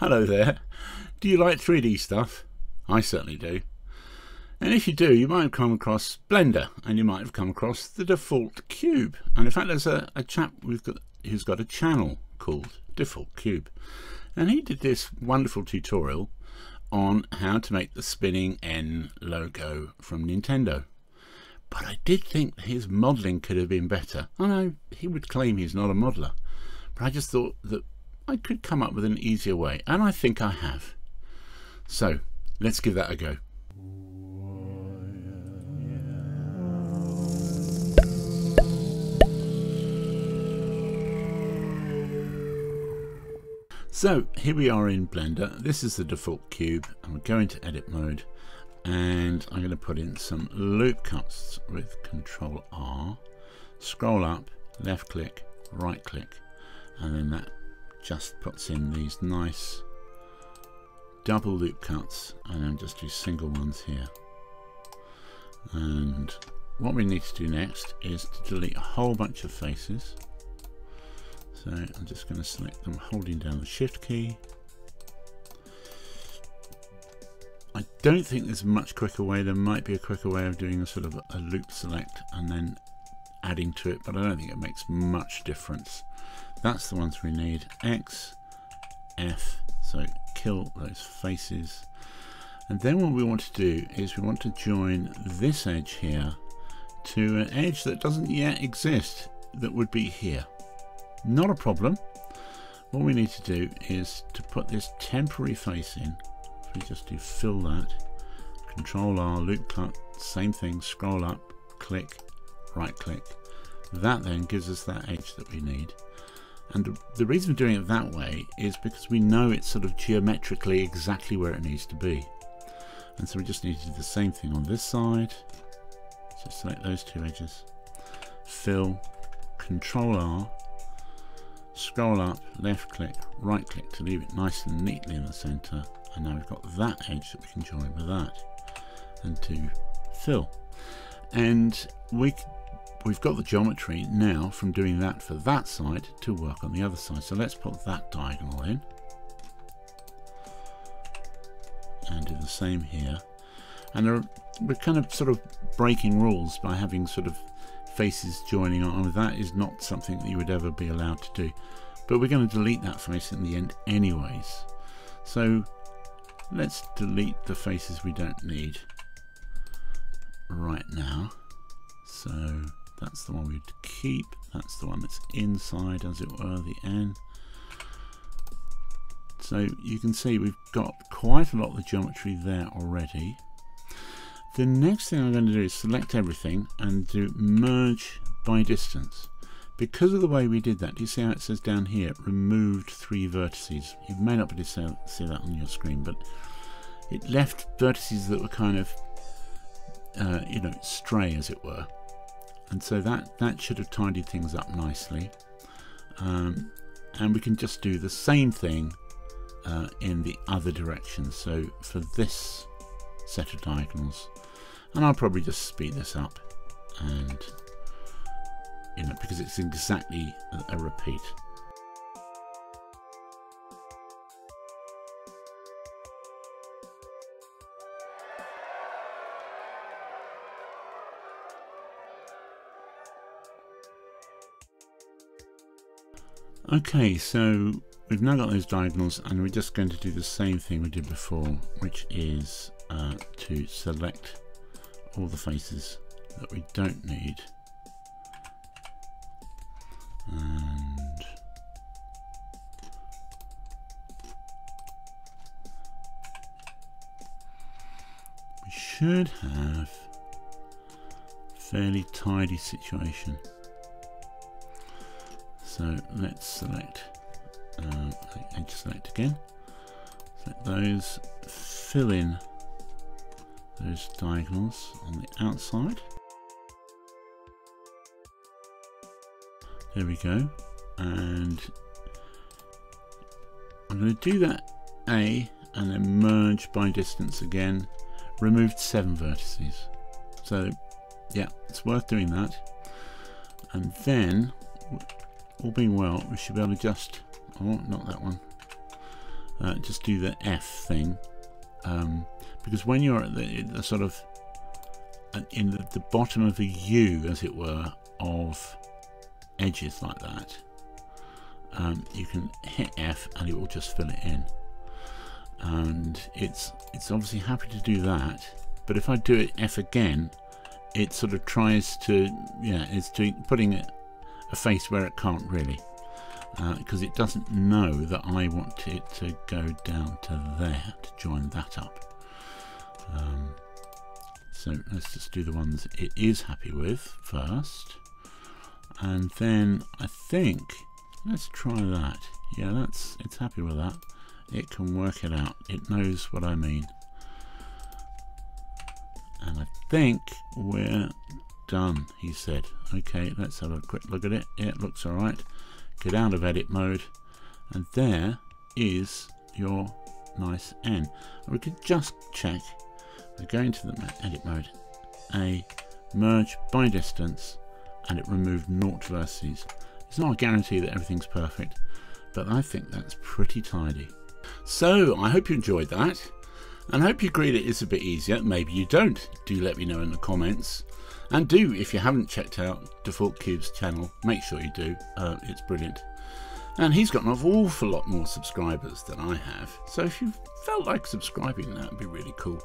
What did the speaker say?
Hello there. Do you like 3D stuff? I certainly do. And if you do, you might have come across Blender, and you might have come across the default cube. And in fact, there's a, a chap we've got who's got a channel called Default Cube, and he did this wonderful tutorial on how to make the spinning N logo from Nintendo. But I did think his modelling could have been better. I know he would claim he's not a modeller, but I just thought that I could come up with an easier way, and I think I have. So let's give that a go. So here we are in Blender. This is the default cube. I'm going to edit mode and I'm going to put in some loop cuts with control R. Scroll up, left click, right click, and then that just puts in these nice double loop cuts and then just do single ones here. And what we need to do next is to delete a whole bunch of faces. So I'm just going to select them holding down the shift key. I don't think there's a much quicker way. There might be a quicker way of doing a sort of a loop select and then adding to it, but I don't think it makes much difference. That's the ones we need. X, F, so kill those faces. And then what we want to do is we want to join this edge here to an edge that doesn't yet exist that would be here. Not a problem. What we need to do is to put this temporary face in. We just do fill that. Control R, loop cut, same thing, scroll up, click, right click. That then gives us that edge that we need. And the reason we're doing it that way is because we know it's sort of geometrically exactly where it needs to be. And so we just need to do the same thing on this side. So select those two edges. Fill, Control R, scroll up, left click, right click to leave it nice and neatly in the center. And now we've got that edge that we can join with that and to fill. And we we've got the geometry now from doing that for that side to work on the other side. So let's put that diagonal in and do the same here. And are, we're kind of sort of breaking rules by having sort of faces joining on. That is not something that you would ever be allowed to do. But we're going to delete that face in the end anyways. So let's delete the faces we don't need right now. So that's the one we'd keep. That's the one that's inside, as it were, the N. So you can see we've got quite a lot of the geometry there already. The next thing I'm going to do is select everything and do merge by distance. Because of the way we did that, do you see how it says down here, removed three vertices? You may not be able to see that on your screen, but it left vertices that were kind of, uh, you know, stray as it were and so that that should have tidied things up nicely. Um, and we can just do the same thing uh, in the other direction. So for this set of diagonals and I'll probably just speed this up and you know because it's exactly a, a repeat Okay, so we've now got those diagonals and we're just going to do the same thing we did before, which is uh, to select all the faces that we don't need. And we should have fairly tidy situation. So let's select um, edge select again. Select those, fill in those diagonals on the outside. There we go. And I'm going to do that A and then merge by distance again. Removed seven vertices. So yeah, it's worth doing that. And then all being well, we should be able to just, oh, not that one, uh, just do the F thing um, because when you're at the, the sort of in the, the, bottom of a U, as it were, of edges like that, um, you can hit F and it will just fill it in. And it's it's obviously happy to do that, but if I do it F again, it sort of tries to yeah, it's doing putting a face where it can't really because uh, it doesn't know that I want it to go down to there to join that up. Um, so let's just do the ones it is happy with first. And then I think, let's try that. Yeah, that's it's happy with that. It can work it out. It knows what I mean. And I think we're done, he said. Okay, let's have a quick look at it. Yeah, it looks all right get out of edit mode and there is your nice N. we could just check, we go into the edit mode, a merge by distance and it removed naught vertices. It's not a guarantee that everything's perfect, but I think that's pretty tidy. So I hope you enjoyed that and I hope you agree that it's a bit easier. Maybe you don't. Do let me know in the comments. And do, if you haven't checked out Default Cube's channel, make sure you do. Uh, it's brilliant. And he's got an awful lot more subscribers than I have. So if you felt like subscribing, that would be really cool.